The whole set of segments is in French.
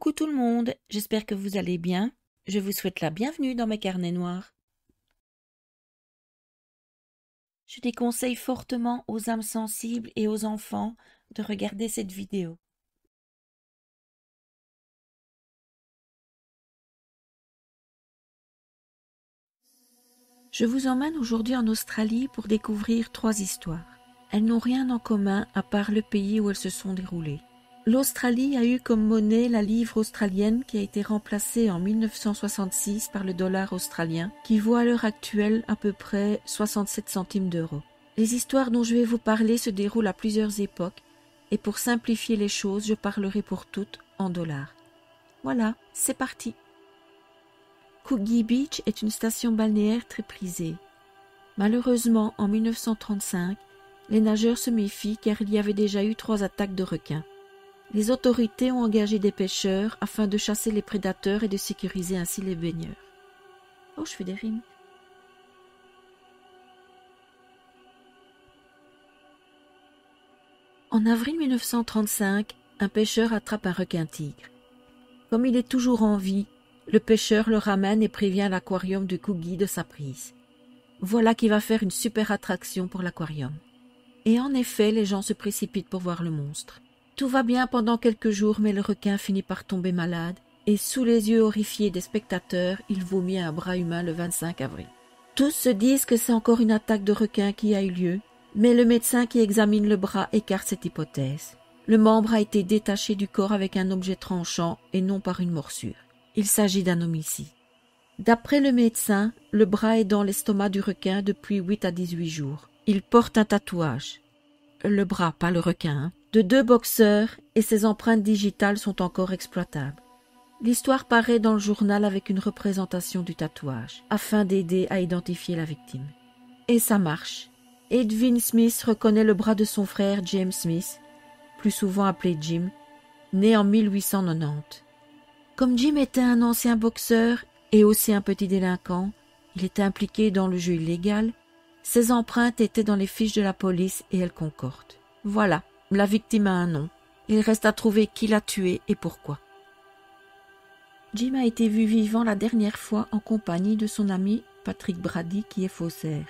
Coucou tout le monde, j'espère que vous allez bien. Je vous souhaite la bienvenue dans mes carnets noirs. Je déconseille fortement aux âmes sensibles et aux enfants de regarder cette vidéo. Je vous emmène aujourd'hui en Australie pour découvrir trois histoires. Elles n'ont rien en commun à part le pays où elles se sont déroulées. L'Australie a eu comme monnaie la livre australienne qui a été remplacée en 1966 par le dollar australien qui vaut à l'heure actuelle à peu près 67 centimes d'euros. Les histoires dont je vais vous parler se déroulent à plusieurs époques et pour simplifier les choses, je parlerai pour toutes en dollars. Voilà, c'est parti. Coogee Beach est une station balnéaire très prisée. Malheureusement, en 1935, les nageurs se méfient car il y avait déjà eu trois attaques de requins. Les autorités ont engagé des pêcheurs afin de chasser les prédateurs et de sécuriser ainsi les baigneurs. Oh, je fais des rimes. En avril 1935, un pêcheur attrape un requin-tigre. Comme il est toujours en vie, le pêcheur le ramène et prévient l'aquarium du Coogee de sa prise. Voilà qui va faire une super attraction pour l'aquarium. Et en effet, les gens se précipitent pour voir le monstre. Tout va bien pendant quelques jours, mais le requin finit par tomber malade, et sous les yeux horrifiés des spectateurs, il vomit un bras humain le 25 avril. Tous se disent que c'est encore une attaque de requin qui a eu lieu, mais le médecin qui examine le bras écarte cette hypothèse. Le membre a été détaché du corps avec un objet tranchant et non par une morsure. Il s'agit d'un homicide. D'après le médecin, le bras est dans l'estomac du requin depuis huit à dix-huit jours. Il porte un tatouage. Le bras, pas le requin, hein, de deux boxeurs et ses empreintes digitales sont encore exploitables. L'histoire paraît dans le journal avec une représentation du tatouage, afin d'aider à identifier la victime. Et ça marche. Edwin Smith reconnaît le bras de son frère James Smith, plus souvent appelé Jim, né en 1890. Comme Jim était un ancien boxeur et aussi un petit délinquant, il était impliqué dans le jeu illégal, ses empreintes étaient dans les fiches de la police et elles concordent. Voilà, la victime a un nom. Il reste à trouver qui l'a tué et pourquoi. Jim a été vu vivant la dernière fois en compagnie de son ami Patrick Brady qui est faussaire.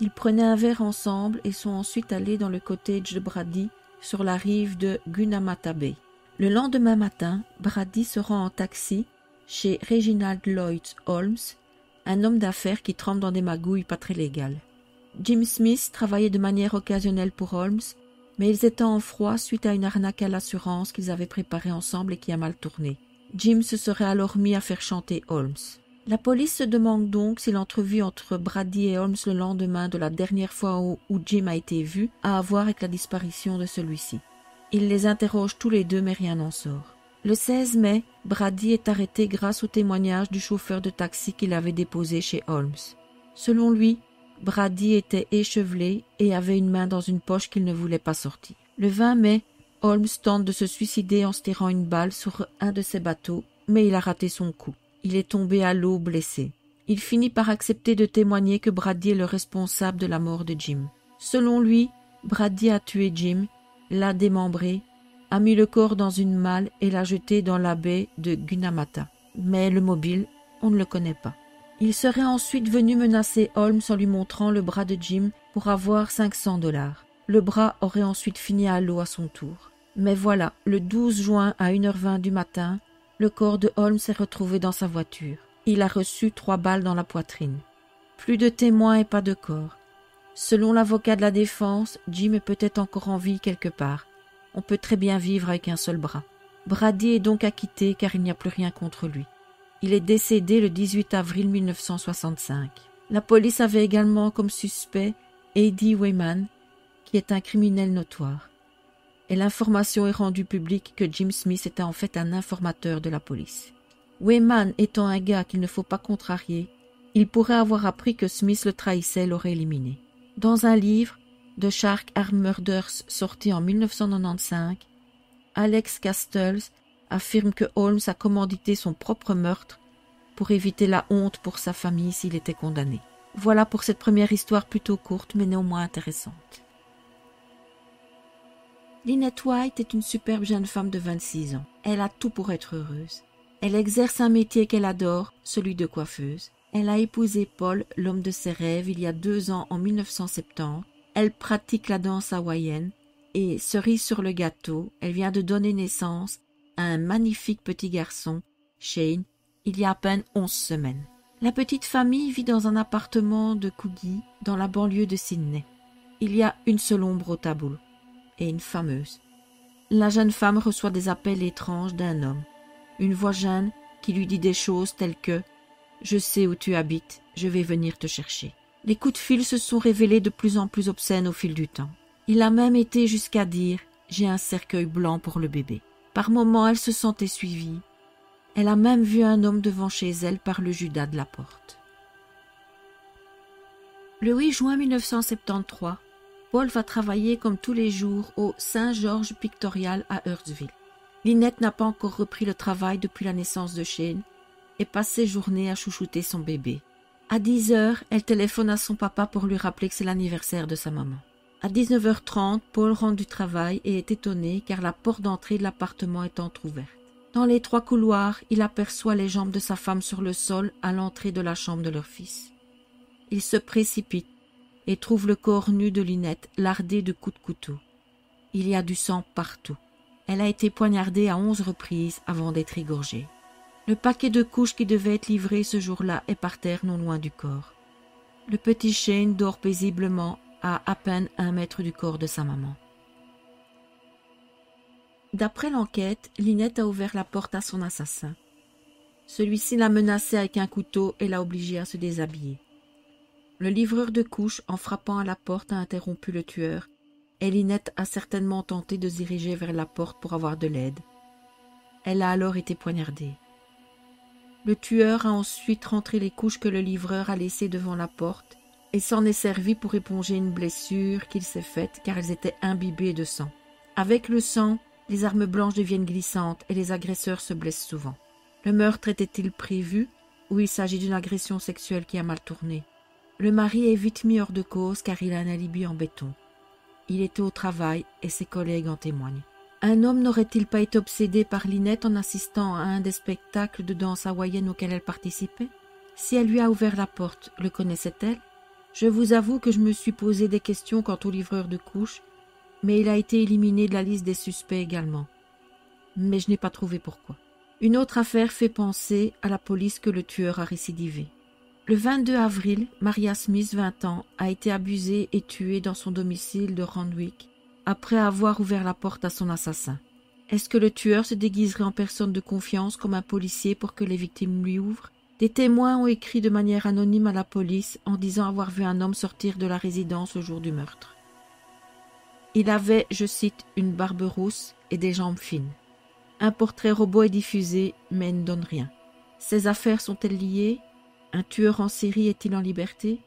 Ils prenaient un verre ensemble et sont ensuite allés dans le cottage de Brady sur la rive de Gunamata Bay. Le lendemain matin, Brady se rend en taxi chez Reginald Lloyd Holmes, un homme d'affaires qui trempe dans des magouilles pas très légales. Jim Smith travaillait de manière occasionnelle pour Holmes, mais ils étaient en froid suite à une arnaque à l'assurance qu'ils avaient préparée ensemble et qui a mal tourné. Jim se serait alors mis à faire chanter Holmes. La police se demande donc si l'entrevue entre Brady et Holmes le lendemain de la dernière fois où, Jim a été vu a à voir avec la disparition de celui-ci. Il les interroge tous les deux, mais rien n'en sort. Le 16 mai, Brady est arrêté grâce au témoignage du chauffeur de taxi qu'il avait déposé chez Holmes. Selon lui, Brady était échevelé et avait une main dans une poche qu'il ne voulait pas sortir. Le 20 mai, Holmes tente de se suicider en se tirant une balle sur un de ses bateaux, mais il a raté son coup. Il est tombé à l'eau blessé. Il finit par accepter de témoigner que Brady est le responsable de la mort de Jim. Selon lui, Brady a tué Jim l'a démembré, a mis le corps dans une malle et l'a jeté dans la baie de Gunamata. Mais le mobile, on ne le connaît pas. Il serait ensuite venu menacer Holmes en lui montrant le bras de Jim pour avoir 500 dollars. Le bras aurait ensuite fini à l'eau à son tour. Mais voilà, le 12 juin à 1h20 du matin, le corps de Holmes s'est retrouvé dans sa voiture. Il a reçu trois balles dans la poitrine. Plus de témoins et pas de corps. Selon l'avocat de la défense, Jim est peut-être encore en vie quelque part. On peut très bien vivre avec un seul bras. Brady est donc acquitté car il n'y a plus rien contre lui. Il est décédé le 18 avril 1965. La police avait également comme suspect Eddie Wayman, qui est un criminel notoire. Et l'information est rendue publique que Jim Smith était en fait un informateur de la police. Wayman étant un gars qu'il ne faut pas contrarier, il pourrait avoir appris que Smith le trahissait et l'aurait éliminé. Dans un livre, The Shark Arm Murders, sorti en 1995, Alex Castles affirme que Holmes a commandité son propre meurtre pour éviter la honte pour sa famille s'il était condamné. Voilà pour cette première histoire plutôt courte mais néanmoins intéressante. Lynette White est une superbe jeune femme de 26 ans. Elle a tout pour être heureuse. Elle exerce un métier qu'elle adore, celui de coiffeuse. Elle a épousé Paul, l'homme de ses rêves, il y a deux ans en 1970. Elle pratique la danse hawaïenne et, cerise sur le gâteau, elle vient de donner naissance un magnifique petit garçon, Shane, il y a à peine onze semaines. La petite famille vit dans un appartement de Coogee, dans la banlieue de Sydney. Il y a une seule ombre au tableau, et une fameuse. La jeune femme reçoit des appels étranges d'un homme, une voix jeune qui lui dit des choses telles que Je sais où tu habites, je vais venir te chercher. Les coups de fil se sont révélés de plus en plus obscènes au fil du temps. Il a même été jusqu'à dire J'ai un cercueil blanc pour le bébé. Par moments, elle se sentait suivie. Elle a même vu un homme devant chez elle par le Judas de la porte. Le 8 juin 1973, Paul va travailler comme tous les jours au Saint-Georges Pictorial à Hurstville. Linette n'a pas encore repris le travail depuis la naissance de Shane et passe ses journées à chouchouter son bébé. À 10 heures, elle téléphone à son papa pour lui rappeler que c'est l'anniversaire de sa maman. À 19h30, Paul rentre du travail et est étonné car la porte d'entrée de l'appartement est entr'ouverte. Dans les trois couloirs, il aperçoit les jambes de sa femme sur le sol à l'entrée de la chambre de leur fils. Il se précipite et trouve le corps nu de Linette lardé de coups de couteau. Il y a du sang partout. Elle a été poignardée à onze reprises avant d'être égorgée. Le paquet de couches qui devait être livré ce jour-là est par terre non loin du corps. Le petit Shane dort paisiblement à à peine un mètre du corps de sa maman. D'après l'enquête, Linette a ouvert la porte à son assassin. Celui-ci l'a menacé avec un couteau et l'a obligé à se déshabiller. Le livreur de couches, en frappant à la porte, a interrompu le tueur, et Linette a certainement tenté de se diriger vers la porte pour avoir de l'aide. Elle a alors été poignardée. Le tueur a ensuite rentré les couches que le livreur a laissées devant la porte et s'en est servi pour éponger une blessure qu'il s'est faite car elles étaient imbibées de sang. Avec le sang, les armes blanches deviennent glissantes et les agresseurs se blessent souvent. Le meurtre était-il prévu ou il s'agit d'une agression sexuelle qui a mal tourné? Le mari est vite mis hors de cause car il a un alibi en béton. Il était au travail et ses collègues en témoignent. Un homme n'aurait-il pas été obsédé par Linette en assistant à un des spectacles de danse hawaïenne auxquels elle participait? Si elle lui a ouvert la porte, le connaissait-elle? Je vous avoue que je me suis posé des questions quant au livreur de couches, mais il a été éliminé de la liste des suspects également. Mais je n'ai pas trouvé pourquoi. Une autre affaire fait penser à la police que le tueur a récidivé. Le 22 avril, Maria Smith, 20 ans, a été abusée et tuée dans son domicile de Randwick après avoir ouvert la porte à son assassin. Est-ce que le tueur se déguiserait en personne de confiance comme un policier pour que les victimes lui ouvrent? Des témoins ont écrit de manière anonyme à la police en disant avoir vu un homme sortir de la résidence au jour du meurtre. Il avait, je cite, une barbe rousse et des jambes fines. Un portrait robot est diffusé, mais ne donne rien. Ces affaires sont-elles liées? Un tueur en série est-il en liberté?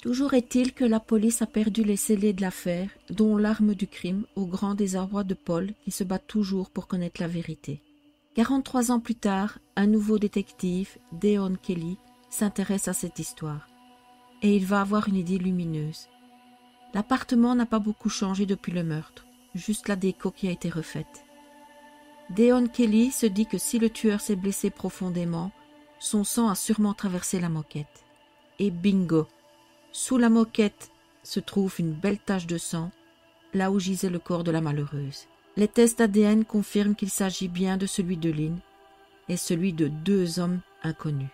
Toujours est-il que la police a perdu les scellés de l'affaire, dont l'arme du crime, au grand désarroi de Paul, qui se bat toujours pour connaître la vérité. Quarante-trois ans plus tard, un nouveau détective, Deon Kelly, s'intéresse à cette histoire. Et il va avoir une idée lumineuse. L'appartement n'a pas beaucoup changé depuis le meurtre, juste la déco qui a été refaite. Deon Kelly se dit que si le tueur s'est blessé profondément, son sang a sûrement traversé la moquette. Et bingo Sous la moquette se trouve une belle tache de sang, là où gisait le corps de la malheureuse. Les tests ADN confirment qu'il s'agit bien de celui de Lynn et celui de deux hommes inconnus.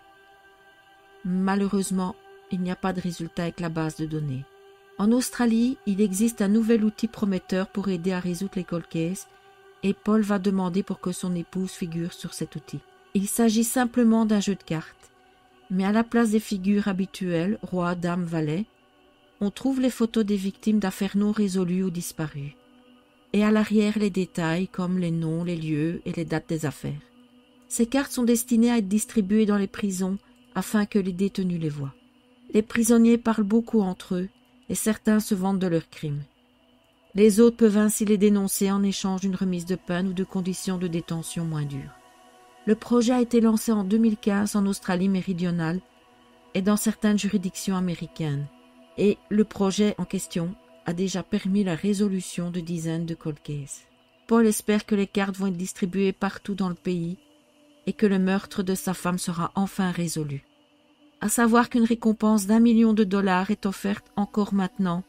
Malheureusement, il n'y a pas de résultat avec la base de données. En Australie, il existe un nouvel outil prometteur pour aider à résoudre les cold cases et Paul va demander pour que son épouse figure sur cet outil. Il s'agit simplement d'un jeu de cartes, mais à la place des figures habituelles, roi, dame, valet, on trouve les photos des victimes d'affaires non résolues ou disparues, et à l'arrière les détails comme les noms, les lieux et les dates des affaires. Ces cartes sont destinées à être distribuées dans les prisons afin que les détenus les voient. Les prisonniers parlent beaucoup entre eux et certains se vantent de leurs crimes. Les autres peuvent ainsi les dénoncer en échange d'une remise de peine ou de conditions de détention moins dures. Le projet a été lancé en 2015 en Australie méridionale et dans certaines juridictions américaines. Et le projet en question a déjà permis la résolution de dizaines de cold Paul espère que les cartes vont être distribuées partout dans le pays et que le meurtre de sa femme sera enfin résolu. À savoir qu'une récompense d'un million de dollars est offerte encore maintenant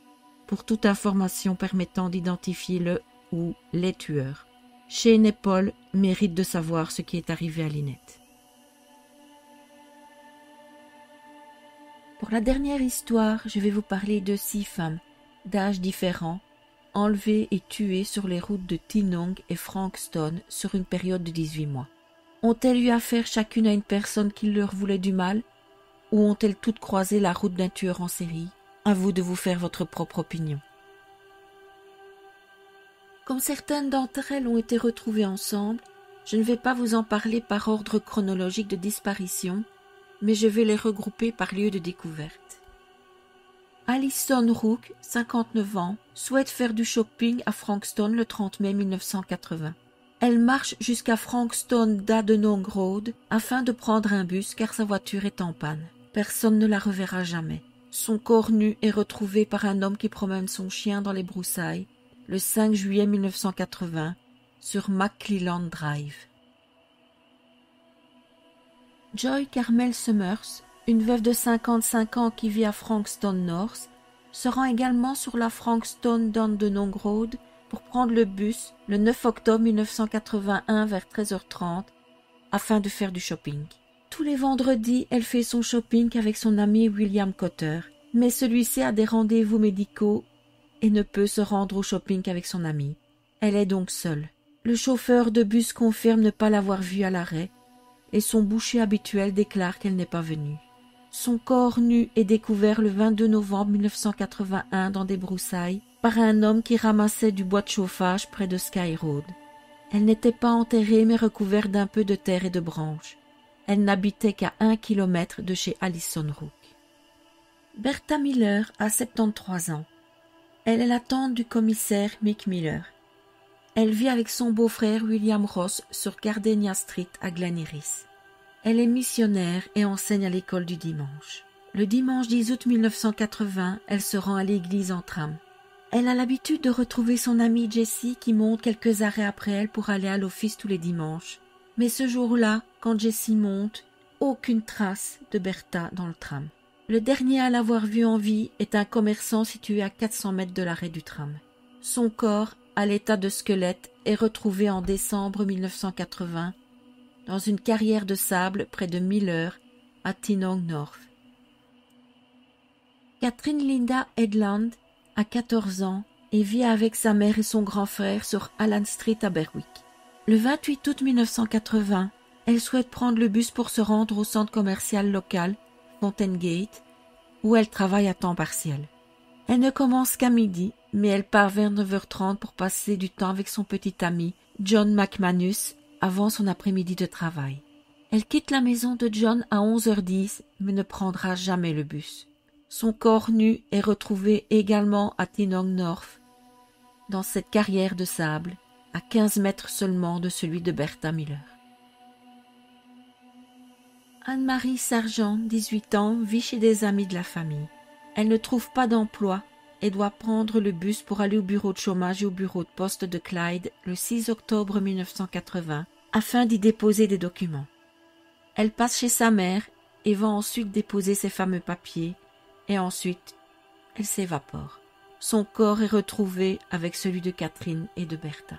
pour toute information permettant d'identifier le ou les tueurs. Shane et Paul méritent de savoir ce qui est arrivé à Lynette. Pour la dernière histoire, je vais vous parler de six femmes, d'âges différents, enlevées et tuées sur les routes de Tinong et Frankston sur une période de 18 mois. Ont-elles eu affaire chacune à une personne qui leur voulait du mal, ou ont-elles toutes croisé la route d'un tueur en série? À vous de vous faire votre propre opinion. Comme certaines d'entre elles ont été retrouvées ensemble, je ne vais pas vous en parler par ordre chronologique de disparition, mais je vais les regrouper par lieu de découverte. Alison Rook, 59 ans, souhaite faire du shopping à Frankston le 30 mai 1980. Elle marche jusqu'à Frankston Dadenong Road afin de prendre un bus car sa voiture est en panne. Personne ne la reverra jamais. Son corps nu est retrouvé par un homme qui promène son chien dans les broussailles le 5 juillet 1980 sur McClelland Drive. Joy Carmel Summers, une veuve de 55 ans qui vit à Frankston North, se rend également sur la Frankston Dandenong Road pour prendre le bus le 9 octobre 1981 vers 13h30 afin de faire du shopping. Tous les vendredis, elle fait son shopping avec son ami William Cotter, mais celui-ci a des rendez-vous médicaux et ne peut se rendre au shopping avec son ami. Elle est donc seule. Le chauffeur de bus confirme ne pas l'avoir vue à l'arrêt et son boucher habituel déclare qu'elle n'est pas venue. Son corps nu est découvert le 22 novembre 1981 dans des broussailles par un homme qui ramassait du bois de chauffage près de Sky Road. Elle n'était pas enterrée mais recouverte d'un peu de terre et de branches. Elle n'habitait qu'à un kilomètre de chez Alison Rook. Bertha Miller a 73 ans. Elle est la tante du commissaire Mick Miller. Elle vit avec son beau-frère William Ross sur Gardenia Street à Glen Iris. Elle est missionnaire et enseigne à l'école du dimanche. Le dimanche 10 août 1980, elle se rend à l'église en tram. Elle a l'habitude de retrouver son amie Jessie qui monte quelques arrêts après elle pour aller à l'office tous les dimanches. Mais ce jour-là, quand Jessie monte, aucune trace de Bertha dans le tram. Le dernier à l'avoir vue en vie est un commerçant situé à 400 mètres de l'arrêt du tram. Son corps à l'état de squelette est retrouvé en décembre 1980 dans une carrière de sable près de Miller à Tinong North. Catherine Linda Edland a 14 ans et vit avec sa mère et son grand frère sur Allen Street à Berwick. Le 28 août 1980, elle souhaite prendre le bus pour se rendre au centre commercial local, Fountain Gate, où elle travaille à temps partiel. Elle ne commence qu'à midi mais elle part vers 9h30 pour passer du temps avec son petit ami, John McManus, avant son après-midi de travail. Elle quitte la maison de John à 11h10, mais ne prendra jamais le bus. Son corps nu est retrouvé également à Tinong North, dans cette carrière de sable, à 15 mètres seulement de celui de Bertha Miller. Anne-Marie Sargent, 18 ans, vit chez des amis de la famille. Elle ne trouve pas d'emploi et doit prendre le bus pour aller au bureau de chômage et au bureau de poste de Clyde le 6 octobre 1980 afin d'y déposer des documents. Elle passe chez sa mère et va ensuite déposer ses fameux papiers et ensuite elle s'évapore. Son corps est retrouvé avec celui de Catherine et de Bertha.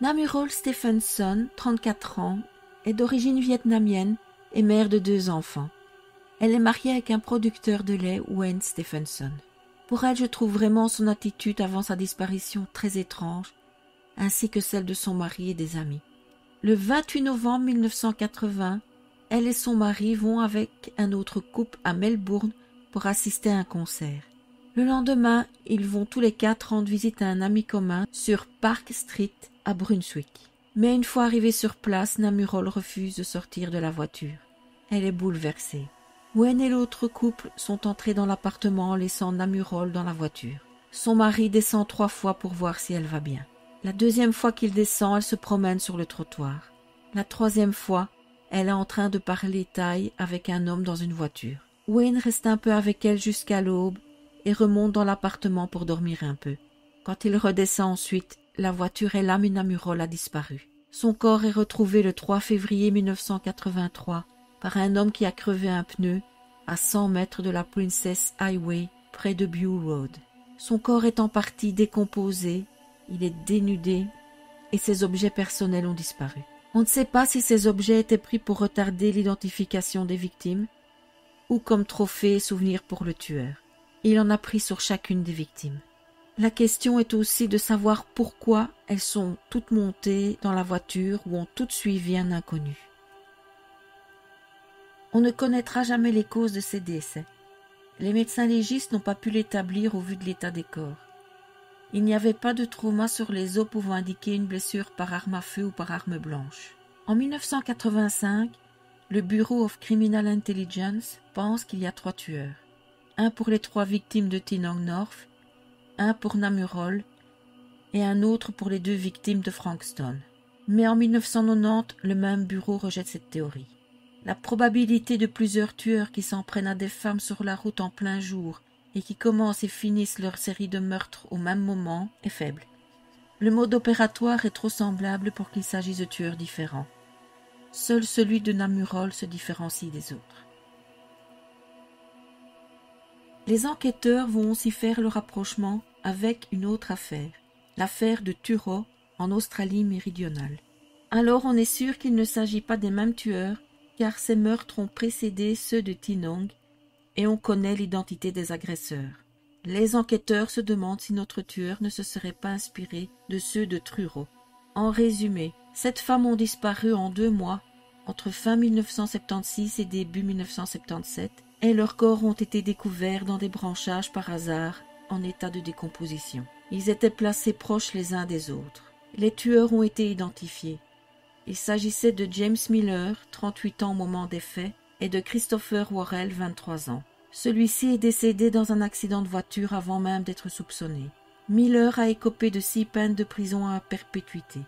Namurol Stephenson, 34 ans, est d'origine vietnamienne et mère de deux enfants. Elle est mariée avec un producteur de lait, Wayne Stephenson. Pour elle, je trouve vraiment son attitude avant sa disparition très étrange, ainsi que celle de son mari et des amis. Le 28 novembre 1980, elle et son mari vont avec un autre couple à Melbourne pour assister à un concert. Le lendemain, ils vont tous les quatre rendre visite à un ami commun sur Park Street à Brunswick. Mais une fois arrivée sur place, Namurol refuse de sortir de la voiture. Elle est bouleversée. Wen et l'autre couple sont entrés dans l'appartement en laissant Namurol dans la voiture. Son mari descend trois fois pour voir si elle va bien. La deuxième fois qu'il descend, elle se promène sur le trottoir. La troisième fois, elle est en train de parler taille avec un homme dans une voiture. Wayne reste un peu avec elle jusqu'à l'aube et remonte dans l'appartement pour dormir un peu. Quand il redescend ensuite, la voiture là, mais Namurol a disparu. Son corps est retrouvé le 3 février 1983 par un homme qui a crevé un pneu à 100 mètres de la Princess Highway près de Bew Road. Son corps est en partie décomposé, il est dénudé et ses objets personnels ont disparu. On ne sait pas si ces objets étaient pris pour retarder l'identification des victimes ou comme trophée et souvenir pour le tueur. Il en a pris sur chacune des victimes. La question est aussi de savoir pourquoi elles sont toutes montées dans la voiture ou ont toutes suivi un inconnu. On ne connaîtra jamais les causes de ces décès. Les médecins légistes n'ont pas pu l'établir au vu de l'état des corps. Il n'y avait pas de trauma sur les os pouvant indiquer une blessure par arme à feu ou par arme blanche. En 1985, le Bureau of Criminal Intelligence pense qu'il y a trois tueurs. Un pour les trois victimes de Tinong North, un pour Namurol et un autre pour les deux victimes de Frankston. Mais en 1990, le même bureau rejette cette théorie. La probabilité de plusieurs tueurs qui s'en prennent à des femmes sur la route en plein jour et qui commencent et finissent leur série de meurtres au même moment est faible. Le mode opératoire est trop semblable pour qu'il s'agisse de tueurs différents. Seul celui de Namurol se différencie des autres. Les enquêteurs vont aussi faire le rapprochement avec une autre affaire, l'affaire de Turo en Australie méridionale. Alors on est sûr qu'il ne s'agit pas des mêmes tueurs, car ces meurtres ont précédé ceux de Tinong et on connaît l'identité des agresseurs. Les enquêteurs se demandent si notre tueur ne se serait pas inspiré de ceux de Truro. En résumé, sept femmes ont disparu en deux mois, entre fin 1976 et début 1977, et leurs corps ont été découverts dans des branchages par hasard, en état de décomposition. Ils étaient placés proches les uns des autres. Les tueurs ont été identifiés. Il s'agissait de James Miller, 38 ans au moment des faits, et de Christopher Worrell, 23 ans. Celui-ci est décédé dans un accident de voiture avant même d'être soupçonné. Miller a écopé de six peines de prison à perpétuité.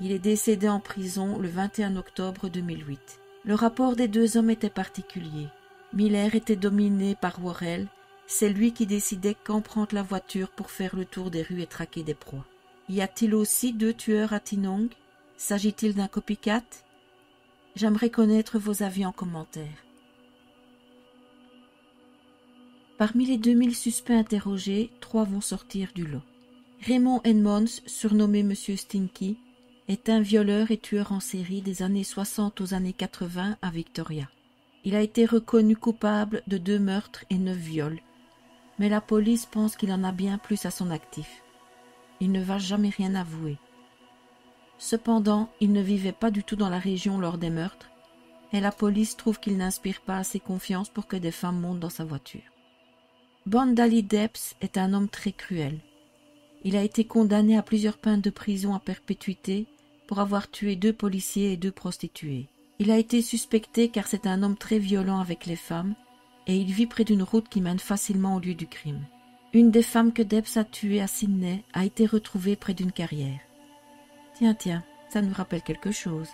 Il est décédé en prison le 21 octobre 2008. Le rapport des deux hommes était particulier. Miller était dominé par Worrell, c'est lui qui décidait quand prendre la voiture pour faire le tour des rues et traquer des proies. Y a-t-il aussi deux tueurs à Tinong? S'agit-il d'un copycat? J'aimerais connaître vos avis en commentaire. Parmi les 2000 suspects interrogés, trois vont sortir du lot. Raymond Edmonds, surnommé Monsieur Stinky, est un violeur et tueur en série des années 60 aux années 80 à Victoria. Il a été reconnu coupable de deux meurtres et neuf viols, mais la police pense qu'il en a bien plus à son actif. Il ne va jamais rien avouer. Cependant, il ne vivait pas du tout dans la région lors des meurtres, et la police trouve qu'il n'inspire pas assez confiance pour que des femmes montent dans sa voiture. Bandali Debs est un homme très cruel. Il a été condamné à plusieurs peines de prison à perpétuité pour avoir tué deux policiers et deux prostituées. Il a été suspecté car c'est un homme très violent avec les femmes et il vit près d'une route qui mène facilement au lieu du crime. Une des femmes que Debs a tuées à Sydney a été retrouvée près d'une carrière. Tiens, tiens, ça nous rappelle quelque chose.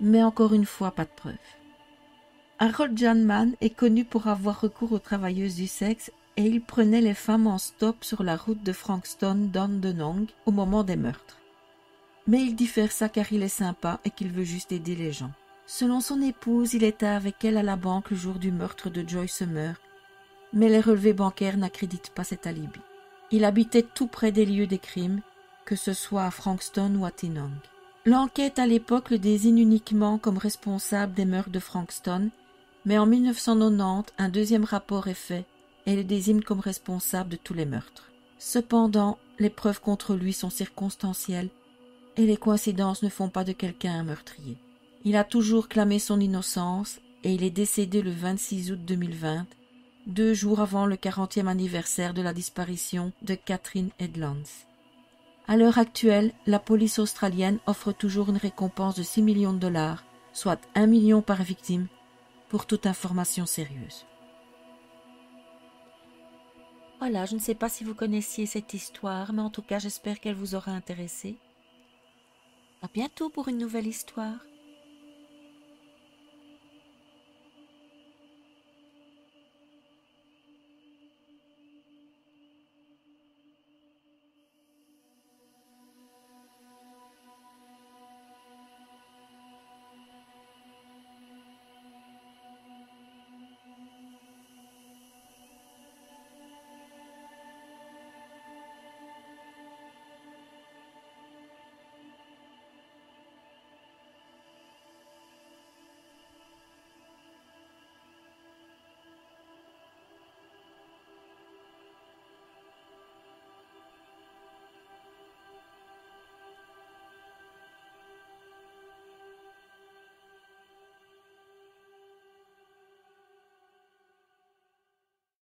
Mais encore une fois, pas de preuves. Harold Janman est connu pour avoir recours aux travailleuses du sexe et il prenait les femmes en stop sur la route de Frankston Dandenong au moment des meurtres. Mais il dit faire ça car il est sympa et qu'il veut juste aider les gens. Selon son épouse, il était avec elle à la banque le jour du meurtre de Joy Summer, mais les relevés bancaires n'accréditent pas cet alibi. Il habitait tout près des lieux des crimes que ce soit à Frankston ou à Tinong. L'enquête à l'époque le désigne uniquement comme responsable des meurtres de Frankston, mais en 1990, un deuxième rapport est fait et le désigne comme responsable de tous les meurtres. Cependant, les preuves contre lui sont circonstancielles et les coïncidences ne font pas de quelqu'un un meurtrier. Il a toujours clamé son innocence et il est décédé le 26 août 2020, deux jours avant le quarantième anniversaire de la disparition de Catherine Edlands. À l'heure actuelle, la police australienne offre toujours une récompense de 6 millions de dollars, soit 1 million par victime, pour toute information sérieuse. Voilà, je ne sais pas si vous connaissiez cette histoire, mais en tout cas j'espère qu'elle vous aura intéressé. À bientôt pour une nouvelle histoire.